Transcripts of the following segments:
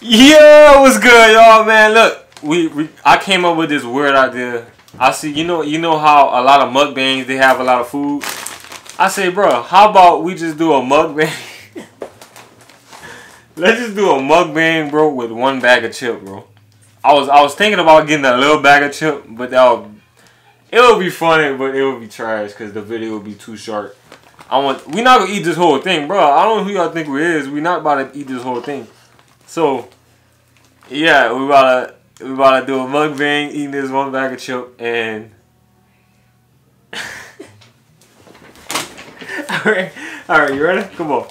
Yeah, what's good, y'all, man? Look, we, we I came up with this weird idea. I see, you know, you know how a lot of mukbangs they have a lot of food. I say, bro, how about we just do a mukbang? Let's just do a mukbang, bro, with one bag of chip, bro. I was I was thinking about getting a little bag of chip, but that it would be funny, but it would be trash because the video would be too short. I want we not gonna eat this whole thing, bro. I don't know who y'all think we is. We not about to eat this whole thing. So, yeah, we about to we about to do a mukbang, eating this one bag of chip, and all right, all right, you ready? Come on,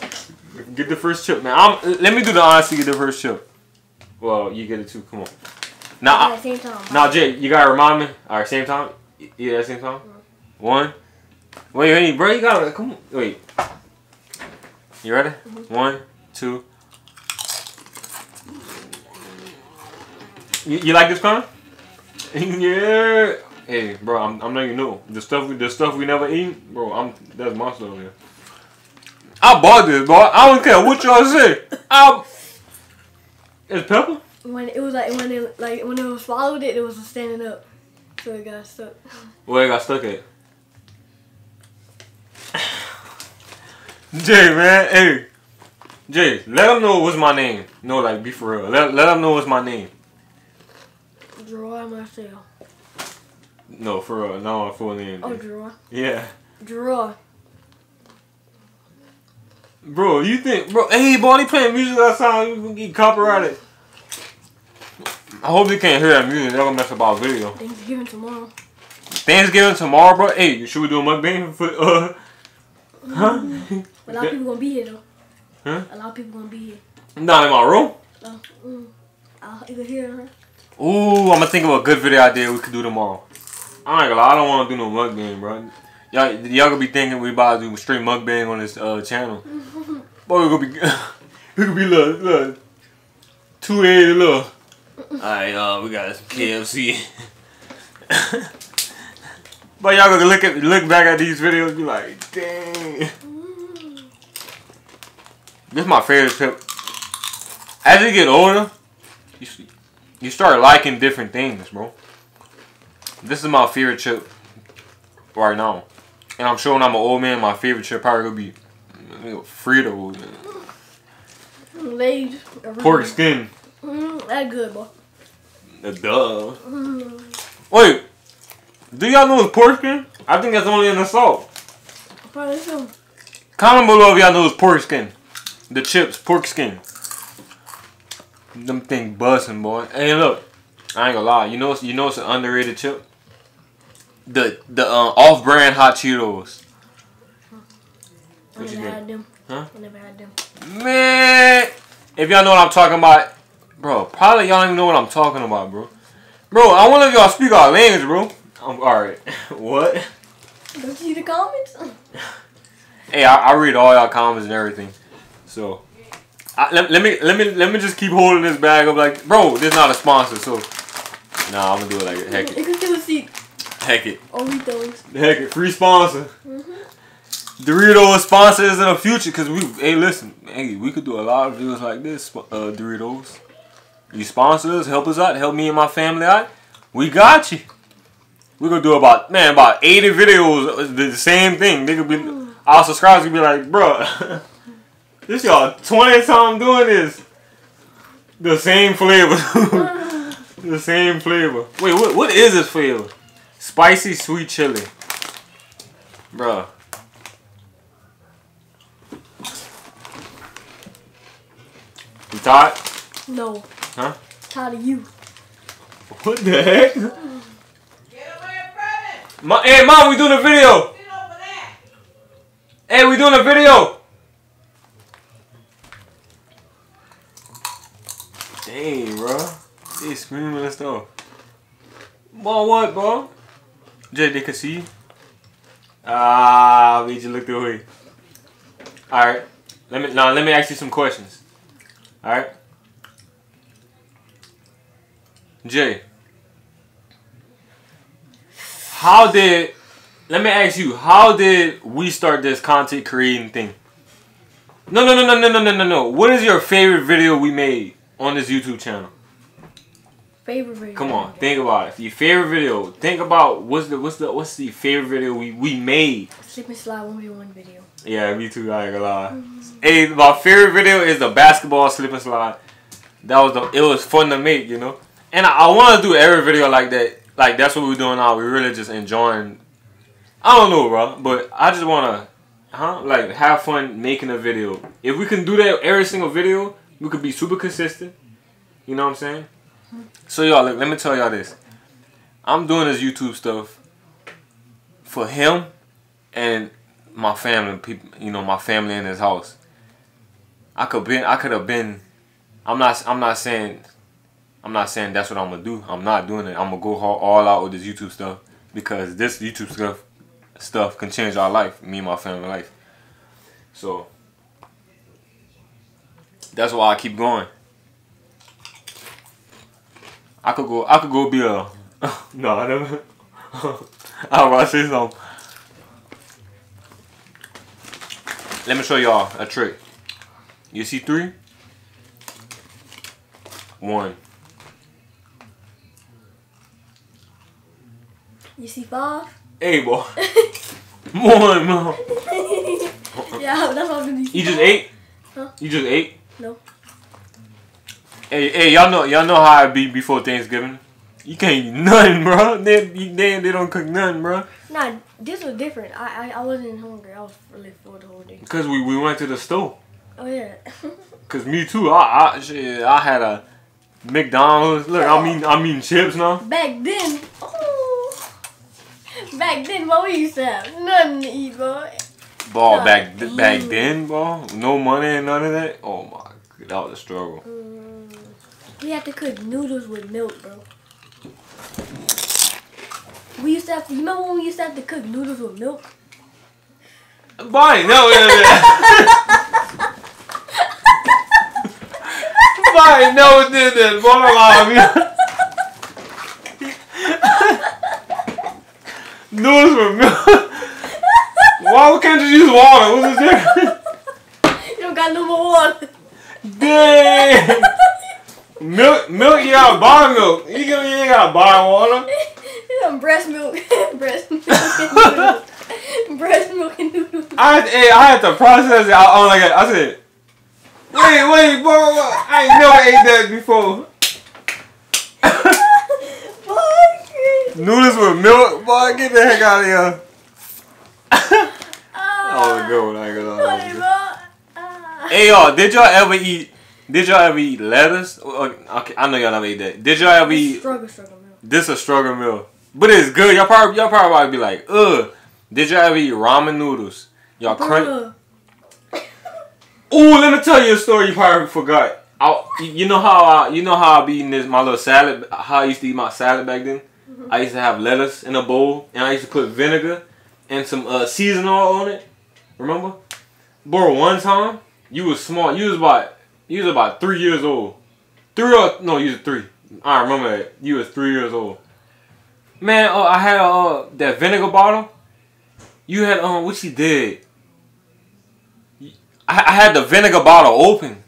get the first chip, man. I'm, let me do the honest. Get the first chip. Well, you get it too. Come on. Now, At the same time. now, Jay, you gotta remind me. All right, same time. Yeah, at the same time. Mm-hmm. One. Wait, wait, bro, you gotta come on. Wait. You ready? Mm-hmm. One, two. You, you like this kind? yeah. Hey, bro, I'm, I'm letting you know the stuff we the stuff we never eat, bro. I'm that's my stuff here. I bought this, bro. I don't care what y'all say. I. It's pepper. When it was like when it like when it was swallowed it, it was standing up, so it got stuck. Where it got stuck at? Jay, man, hey, Jay, let them know what's my name. No, like be for real. Let let them know what's my name. Draw myself. No, for real. No, full name. Oh, draw. Yeah, Draw. bro. You think, bro? Hey, boy, they playing music outside. You gonna get copyrighted. I hope you can't hear that music. They're gonna mess up our video. Thanksgiving tomorrow. Thanksgiving tomorrow, bro. Hey, you should we do a mukbang for uh? Huh? A lot of people gonna be here though. Huh? A lot of people gonna be here. Not in my room. Oh, mm. I'll either hear her. Ooh, I'm gonna think of a good video idea we could do tomorrow. I ain't gonna lie, I don't wanna do no mug mukbang, bro. Y'all, y'all gonna be thinking we about to do straight mukbang on this uh, channel. Boy, we gonna be, we gonna be little, little, two eighty little. Alright, uh, we got some KFC. but y'all gonna look at, look back at these videos, and be like, dang. This is my favorite tip. As you get older, you see, you start liking different things, bro. This is my favorite chip right now. And I'm sure when I'm an old man, my favorite chip probably gonna be mm, Fritos. Laid. Pork skin. Mm, that good, bro. Uh, Duh. Wait, do y'all know it's pork skin? I think that's only in the salt. Probably so. Comment below if y'all know it's pork skin. The chips, pork skin. Them thing busting, boy. Hey, look, I ain't gonna lie. You know, you know, it's an underrated chip. The the uh, off-brand hot Cheetos. I you never had them. Huh? I never had them. Man, if y'all know what I'm talking about, bro, probably y'all don't even know what I'm talking about, bro. Bro, I wonder if y'all speak our language, bro. I'm alright. what? Don't you see the comments? Hey, I, I read all y'all comments and everything. So, I, let, let me let me let me just keep holding this bag up like, bro, this is not a sponsor, so nah, I'm gonna do it like heck You it, can still see heck it, Oritos. heck it, free sponsor. Mm-hmm. Doritos sponsors in the future, cause we, hey, listen, hey, we could do a lot of videos like this, uh, Doritos. You sponsors help us out, help me and my family out. We got you. We're gonna do about man about 80 videos, uh, the same thing. They could be our subscribers could be like, bro, this y'all 20th time doing this. The same flavor, the same flavor. Wait, what what is this flavor? Spicy sweet chili, Bruh. You tired? No. Huh? Tired of you. What the heck? Get away from it! Ma- hey, mom, we doing a video. Sit over there! Hey, we doing a video. Dang, bro. They screaming and stuff. Bro, what, bro? Jay, they can see. Ah, we just looked away. All right. Let me now. Let me ask you some questions. All right. Jay, how did? Let me ask you. How did we start this content creating thing? No, no, no, no, no, no, no, no. What is your favorite video we made? On this YouTube channel? Favorite video. Come on, think about it. Your favorite video. Think about what's the what's the what's the favorite video we, we made. Slip and slide one v one video. Yeah, me too. I ain't gonna lie. Hey, my favorite video is the basketball slip and slide. That was the. It was fun to make, you know. And I, I want to do every video like that. Like that's what we're doing now. We're really just enjoying. I don't know, bro, but I just wanna, huh? Like have fun making a video. If we can do that every single video, we could be super consistent. You know what I'm saying? So y'all, look, let me tell y'all this. I'm doing this YouTube stuff for him and my family, people, you know, my family in his house. I could been, I could have been. I'm not, I'm not saying, I'm not saying that's what I'm gonna do. I'm not doing it. I'm gonna go all, all out with this YouTube stuff because this YouTube stuff, stuff can change our life, me and my family life. So that's why I keep going. I could go, I could go be a. no, I never. I was say something. Let me show y'all a trick. You see three? One. You see five? Hey, boy. One, man. yeah, that's what I'm gonna You just ate? Huh? You just ate? No. Hey, hey, y'all know, y'all know how I be before Thanksgiving. You can't eat nothing, bro. They, they, they don't cook nothing, bro. Nah, this was different. I, I I wasn't hungry. I was really full the whole day. Cause we, we went to the store. Oh yeah. Cause me too. I, I, shit, I had a McDonald's. Look, I'm eating, I'm eating chips now. Back then, oh, back then, what we used to have nothing to eat, boy. Ball back damn. back then, bro. No money and none of that. Oh my, God, that was a struggle. Mm, we had to cook noodles with milk, bro. We used to have. To, you remember when we used to have to cook noodles with milk? Boy, no, no, no. Boy, no, did that. Boy, lie me. Noodles with milk. Why can't you use water? What's the difference? You don't got no more water. Damn. Milk, milk, you gotta buy milk. You you ain't gotta buy water. Breast milk, breast milk, and noodles. breast milk and noodles. I had, to, hey, I had to process it. I, I was like, I said, wait, wait, boy, I ain't never ate that before. Noodles with milk, boy, get the heck out of here. Oh, go, like funny, bro. Ah. Hey, y'all, did y'all ever eat? Did y'all ever eat lettuce? Oh, Okay, I know y'all never eat that. Did y'all ever eat? Struggle, struggle, milk. This a struggle meal, but it's good. Y'all probably y'all probably about be like, ugh. Did y'all ever eat ramen noodles? Y'all crunch. Bruh. Ooh, let me tell you a story you probably forgot. I, you know how I, you know how I be eating this my little salad. How I used to eat my salad back then. I used to have lettuce in a bowl, and I used to put vinegar and some uh, seasoning on it. Remember, bro? One time you was small. You was about you was about three years old. Three or no, you was three. I remember that. You was three years old. Man, uh, I had uh, that vinegar bottle. You had um, what you did? I, I had the vinegar bottle open,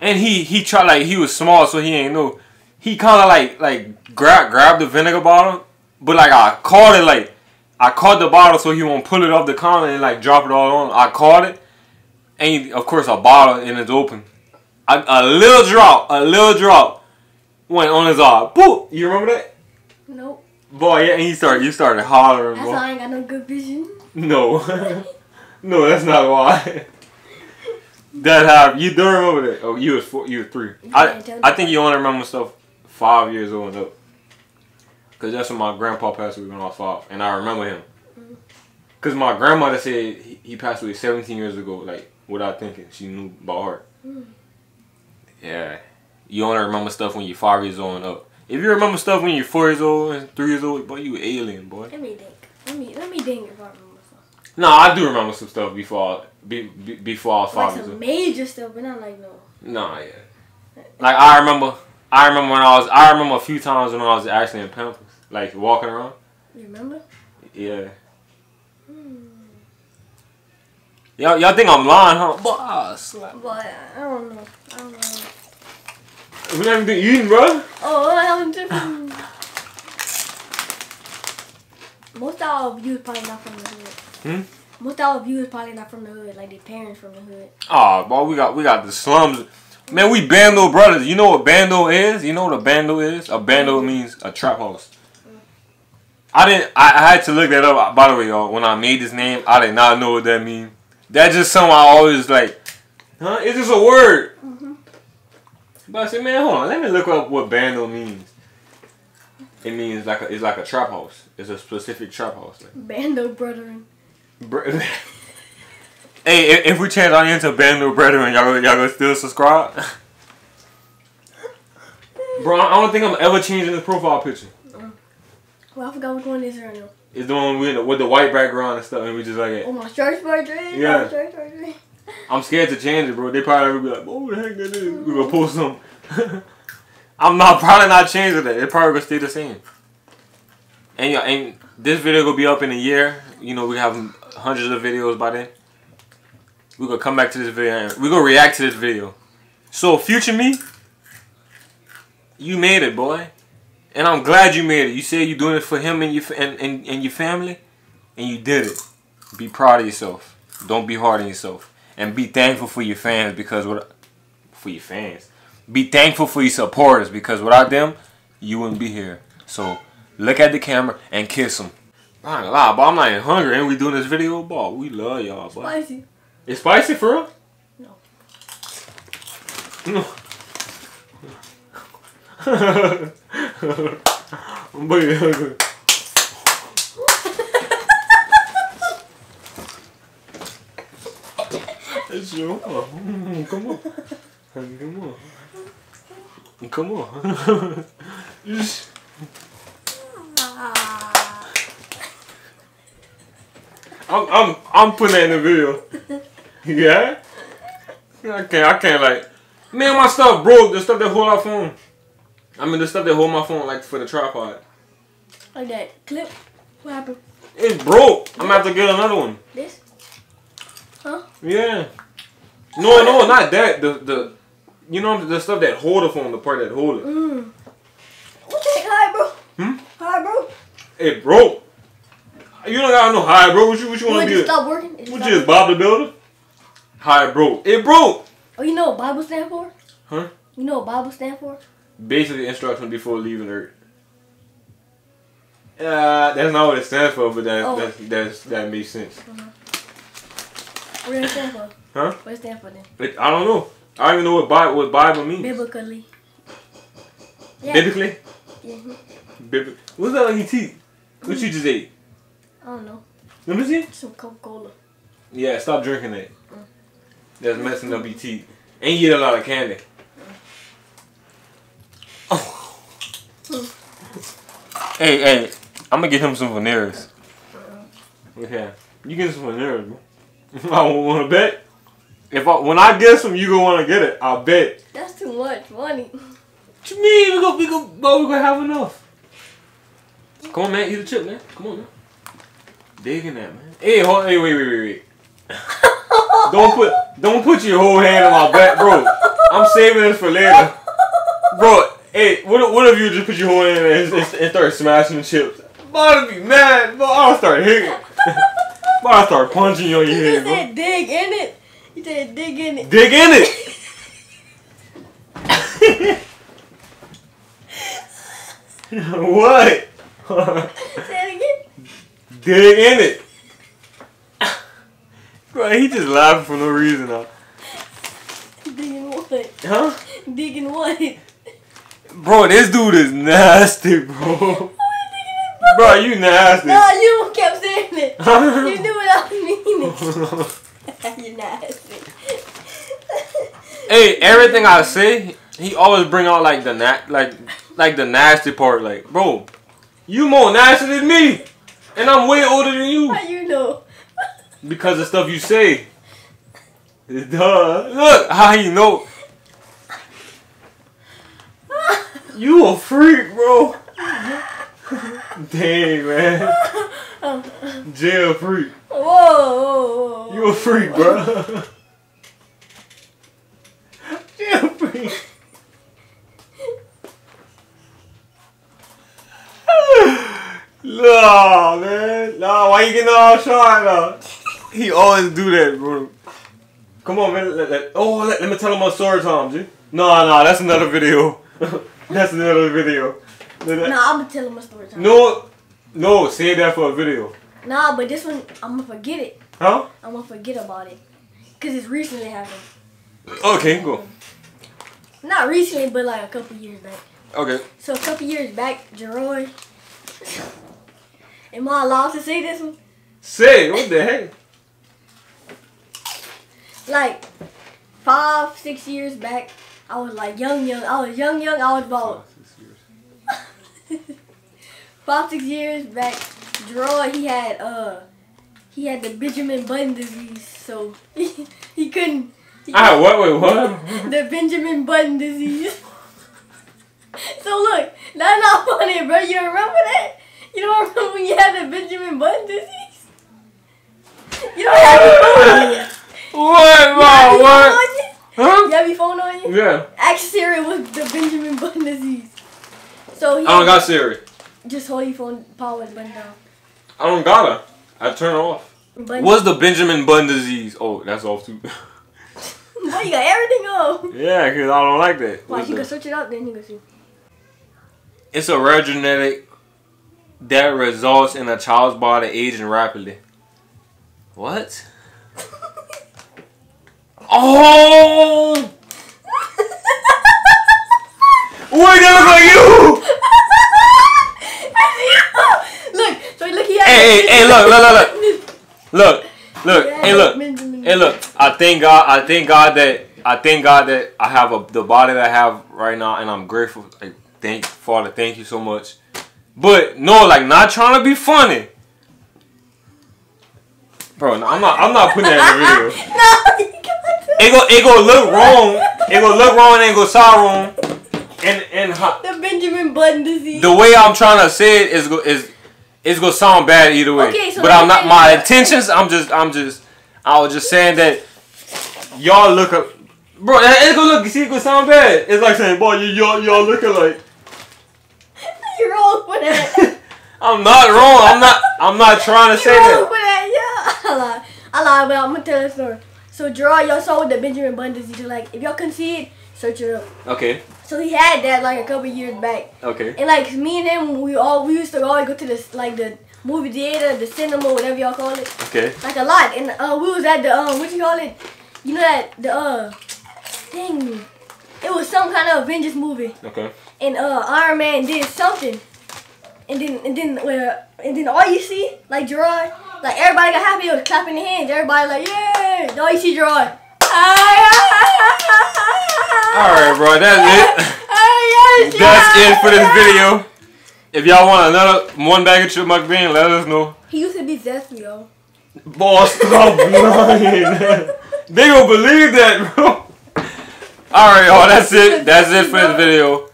and he he tried like he was small, so he ain't know. He kind of like like grab grabbed the vinegar bottle, but like I caught it like I caught the bottle so he won't pull it off the counter and like drop it all on. I caught it, and of course a bottle and it's open. A, a little drop, a little drop went on his arm. Boop! You remember that? Nope. Boy, yeah, and he started. You started hollering, That's boy. why I ain't got no good vision. No, no, that's not why. that happened. You don't remember that? Oh, you was four, you was three. You I can't I think you only remember stuff five years old and up. Cause that's when my grandpa passed away when I was five, and I remember him. Mm-hmm. Cause my grandmother said he, passed away 17 years ago, like without thinking. She knew by heart. Mm. Yeah, you only remember stuff when you're five years old and up. If you remember stuff when you're four years old and three years old, boy, you alien, boy. Let me think. Let me let me think if I remember something. No, I do remember some stuff before I, be, be, before I was Like five years some old. major stuff, but not like no. Nah, yeah. Like I remember, I remember when I was, I remember a few times when I was actually in Pampers, like walking around. You remember? Yeah. Hmm. Y'all, y'all think I'm lying, huh? Boss. But I don't know. I don't know. We're not even done eating, bro. Oh, I'm different. Most of you viewers probably not from the hood. Hmm? Most of our viewers probably not from the hood, like their parents from the hood. Oh, boy, we got we got the slums. Man, we bando brothers. You know what bando is? You know what a bando is? A bando means a trap house. I didn't. I, I had to look that up. By the way, y'all, when I made this name, I did not know what that mean. That's just something I always like. Huh? It's just a word. Mm-hmm. But I said, man, hold on. Let me look up what bando means. It means like a, it's like a trap house. It's a specific trap house. Like, Bando brethren. Br- hey, if, if we change our name to Bando Brethren, y'all, gonna- y'all gonna still subscribe? Bro, I don't think I'm ever changing the profile picture. Well, I forgot which one it is right now. It's the one with the, with the white background and stuff, and we just like it. Oh, my church birthday. Yeah. My church birthday. I'm scared to change it, bro. They probably be like, "Oh, what the heck that is?" We gonna post some. I'm not probably not changing it. It probably gonna stay the same. And yeah, and this video gonna be up in a year. You know, we have hundreds of videos by then. We gonna come back to this video we gonna react to this video. So future me, you made it, boy, and I'm glad you made it. You said you're doing it for him and your and, and, and your family, and you did it. Be proud of yourself. Don't be hard on yourself, and be thankful for your fans because what for your fans. Be thankful for your supporters because without them, you wouldn't be here. So look at the camera and kiss them. I ain't gonna lie, but I'm not even hungry, and we doing this video, boy. We love y'all, boy. Spicy. It's spicy for real? No. No. On. Come on. Ish. Ah. I'm I'm I'm putting that in the video. Yeah? I can't I can't like man my stuff broke, the stuff that hold our phone. I mean the stuff that hold my phone like for the tripod. Like that clip. What happened? It's broke. I'm gonna have to get another one. This? Huh? Yeah. No, no, not that. The the you know the stuff that hold the phone, the part that hold it. Mm. What the hi, bro? Hmm? Hi, bro. It broke. You don't gotta know how it broke. What you what you You wanna to stop working? It What you is Bob the Builder? How it broke. It broke. Oh, you know what Bible stand for? Huh? You know what Bible stand for? Basically instruction before leaving Earth. Uh, that's not what it stands for, but that Oh. that's, that's that makes sense. What does it stand for? Huh? What does it stand for then? It, I don't know. I don't even know what Bible what Bible means. Biblically. Yeah. Biblically. Mhm. Bibli- What's that on your teeth? What you just ate? I don't know. Let me see. Some Coca Cola. Yeah, stop drinking that. That's messing up your teeth. And you eat a lot of candy. Oh. hey, hey, I'm gonna get him some veneers. Okay, you get some veneers, bro. I want to bet. If I, when I get some, you gonna want to get it. I bet. That's too much money. What you mean? We go, we go, bro, we gonna have enough. Come on, man, eat a chip, man. Come on, man. Dig in that, man. Hey, hold, hey, wait, wait, wait, wait. Don't put don't put your whole hand on my back, bro. I'm saving this for later. Bro, hey, what, what if you just put your whole hand and, and, and start smashing the chips? I'd be mad. Bro, I'll start hitting. Bro, I'll start punching you on your You head, just said dig in it. You said dig in it. Dig in it. what? Say it again. Dig in it. Bro, he just laughing for no reason now. Digging what? Huh? Digging what? Bro, this dude is nasty, bro. Bro, you nasty. Nah, you kept saying it. You knew what I was meaning. you nasty. hey, everything I say, he always bring out like the na- like like the nasty part. Like, bro, you more nasty than me, and I'm way older than you How you know? because of stuff you say. Duh. Look how you know. You a freak, bro. Dang, man. Jail freak. Whoa. You a freak, bro. Jail freak. Nah, man. Nah, why you getting all shy now? He always do that, bro. Come on, man. Let, let, oh, let, let me tell him my story time, G. Nah, nah, that's another video. that's another video. Nah, I'm gonna tell him a story time. No, no, save that for a video. Nah, but this one, I'm gonna forget it. Huh? I'm gonna forget about it. Cause it's recently happened. Okay, go. Not recently, but like a couple years back. Okay. So a couple years back, Jeroy. Am I allowed to say this one? Say. What the heck? Like five, six years back, I was like young, young. I was young, young. I was about five, six years Five, six years back. Jeroy, he had uh, he had the Benjamin Button disease, so he, he couldn't. He Ah, what? Wait, what? the Benjamin Button disease. so look, that's not funny, bro. You don't remember that? You don't remember when you had the Benjamin Button disease? You don't have? What, You have bro? your What? Huh? You have your phone on you? Yeah. Ask Siri was the Benjamin Button disease. So he I don't got Siri. just hold your phone power button down. I don't gotta. I turn it off. Button. What's the Benjamin Button disease? Oh, that's off too. Why you got everything on? yeah, because I don't like that. Why you can search it up, then you can see. It's a rare genetic that results in a child's body aging rapidly. What? Oh! Wait, that look like you! Oh, look, so look, had Hey, hey, hey, look, look, look, Look, look, Yeah, hey, look, hey, look. I thank God. I thank God that I thank God that I have a, the body that I have right now, and I'm grateful. Like, thank Father, thank you so much. But no, like, not trying to be funny, bro. No, I'm not. I'm not putting that in the video. no, you got to. It go, it go look wrong. It go look wrong and it go sound wrong. And and how, The Benjamin Button disease. the way I'm trying to say it is go, is it's gonna sound bad either way. Okay, so but I'm not my intentions. I'm just I'm just I was just saying that y'all look up, bro. It's gonna look see it gonna sound bad. It's like saying, boy, you y'all y'all look alike. You're wrong for that. I'm not wrong. I'm not I'm not trying to say You're wrong that. for that. Yeah, I lied. I lied, but I'm gonna tell the story. So, Gerard, y'all saw with the Benjamin Button disease. Like, if y'all couldn't see it, search it up. Okay, So he had that like a couple years back, okay, and like me and him, we all we used to always go to this like the movie theater, the cinema, whatever y'all call it, okay. like a lot. And uh, we was at the um, what you call it? You know that the uh, thing. It was some kind of Avengers movie. Okay. and uh Iron Man did something, and then and then uh, and then all you see like Gerard, like everybody got happy, they was clapping their hands, everybody like yay. And all you see Gerard. All right, bro. That's it. That's it for this video. If y'all want another one bag of chip mukbang, let us know. He used to be zesty, yo. Boss, stop lying. they gonna believe that, bro. Alright, y'all, that's it. That's it for this video.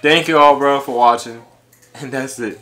Thank you all, bro, for watching. And that's it.